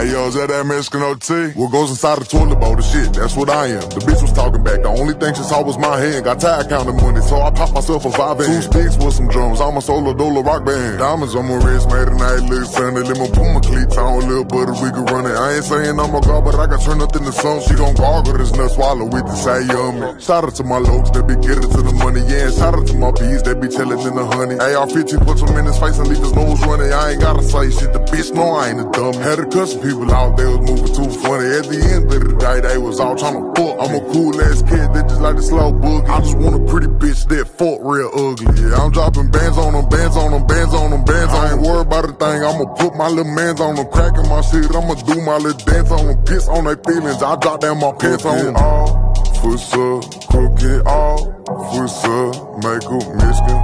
Hey yo, is that that Mexican OT? What goes inside the toilet bowl? The shit, that's what I am. The bitch was talking back. The only thing she saw was my hand. Got tired counting money, so I popped myself a five Two sticks with some drums. I'm a solo dolo rock band. Diamonds on my wrist, made a night look sunny. Let me put my cleats on, little buddy, we can run it. I ain't saying I'm a god, but I can turn in the sun. She gon' gargle this nut swallow with the say yummy. Shout out to my lokes that be getting to the money, yeah. Shout out to my bees that be telling in the honey. AR-15 put some in his face and leave his nose running. I ain't gotta say shit, the bitch know I ain't a dumb. Had cut some people out, there was moving too funny. At the end of the day, they was all trying to fuck. I'm a cool ass kid that just like to slow boogie. I just want a pretty bitch that fuck real ugly. Yeah, I'm dropping bands on them, bands on them, bands on them, bands. I ain't worried about a thing. I'ma put my little mans on them, cracking my shit. I'ma do my little dance on them, piss on their feelings. I drop down my pants on them. All for sure, crooked all for sure. Make a Michigan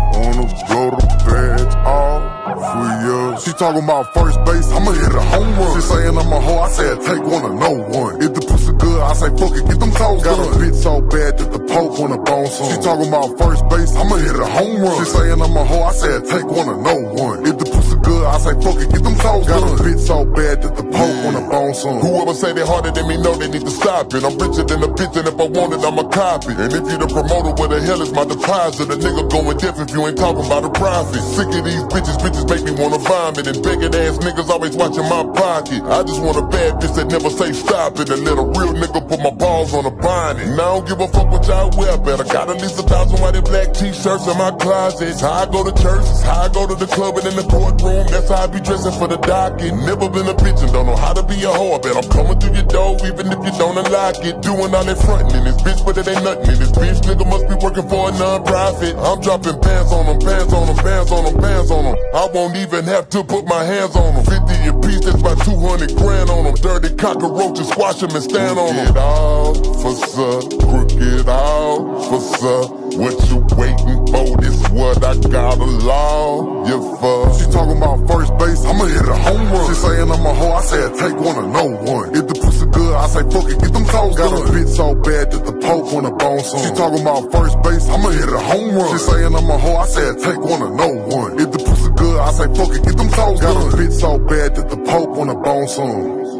blow the badge all for you. She talking about first base, I'ma hit a home run. She saying I'm a hoe, I said take one or no one. If the pussy good, I say fuck it, get them toes Got a bitch so bad that the Pope wanna bone some. She talking about first base, I'ma hit a home run. She saying I'm a hoe, I said take one or no one. If the pussy good, I say fuck it, get them toes Got a bitch so bad that the Pope wanna some. Whoever say they harder than me know they need to stop it. I'm richer than a bitch, and if I want it, I'ma copy. And if you the promoter, where the hell is my deposit? A nigga going deaf if you ain't talking about a profit. Sick of these bitches, bitches make me wanna vomit. And begging ass niggas always watching my pocket. I just want a bad bitch that never say stop it. And let a real nigga put my balls on a bonnet. Now I don't give a fuck what y'all wear, better got at least a thousand white and black t-shirts in my closet. It's how I go to church, it's how I go to the club and in the courtroom. That's how I be dressing for the docket. Never been a bitch and don't know how to be a hoe. But I'm coming through your door even if you don't unlock it. Doing all that frontin' in this bitch, but it ain't nothing in this bitch. Nigga must be working for a non-profit. I'm dropping bands on them, bands on them, bands on them, bands on them. I won't even have to put my hands on them. 50 a piece, that's about 200 grand on them. Dirty cockroaches, squash them and stand on them. Crooked officer, crooked officer. What you waiting for? This what I got a law. You for? She talking about first base, I'ma hit a home run. She saying I'm a hoe, I said take one or no one. If the pussy good, I say fuck it, get them toes Got a bitch so bad that the Pope wanna bone some. She talking about first base, I'ma hit a home run. She saying I'm a hoe, I said take one or no one. If the pussy good, I say fuck it, get them toes Got a bitch so bad that the Pope wanna bone some.